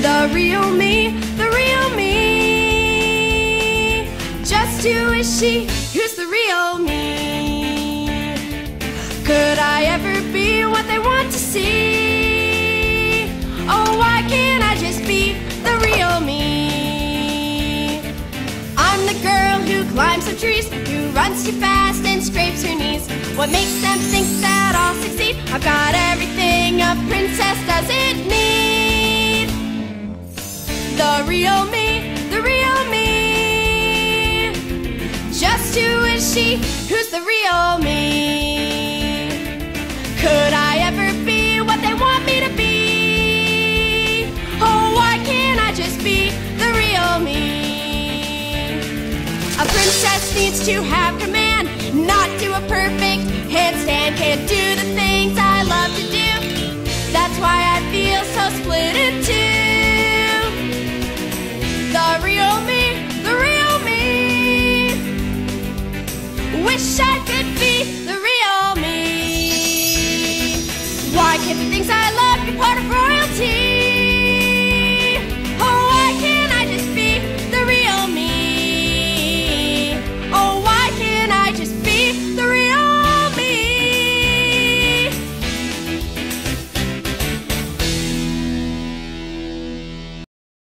The real me, the real me. Just who is she? Who's the real me? Could I ever be what they want to see? Oh, why can't I just be the real me? I'm the girl who climbs the trees, who runs too fast and scrapes her knees. What makes them think that I'll succeed? I've got everything The real me, the real me. Just who is she? Who's the real me? Could I ever be what they want me to be? Oh, why can't I just be the real me? A princess needs to have command. If he thinks I love, you're part of royalty.